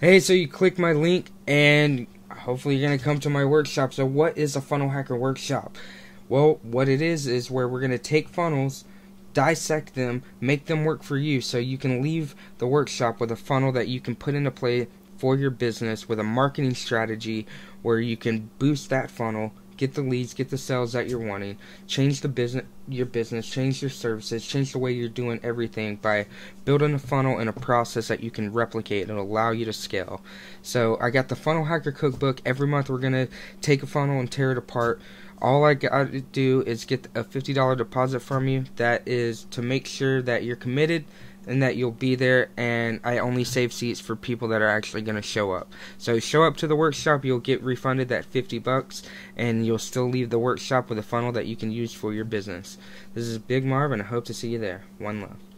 Hey, so you click my link and hopefully you're going to come to my workshop. So, what is a funnel hacker workshop? Well, what it is is where we're going to take funnels, dissect them, make them work for you so you can leave the workshop with a funnel that you can put into play for your business with a marketing strategy where you can boost that funnel get the leads, get the sales that you're wanting, change the business, your business, change your services, change the way you're doing everything by building a funnel and a process that you can replicate and allow you to scale. So I got the Funnel Hacker Cookbook. Every month we're gonna take a funnel and tear it apart. All I got to do is get a $50 deposit from you. That is to make sure that you're committed and that you'll be there and I only save seats for people that are actually going to show up. So show up to the workshop, you'll get refunded that 50 bucks and you'll still leave the workshop with a funnel that you can use for your business. This is Big Marv and I hope to see you there. One love.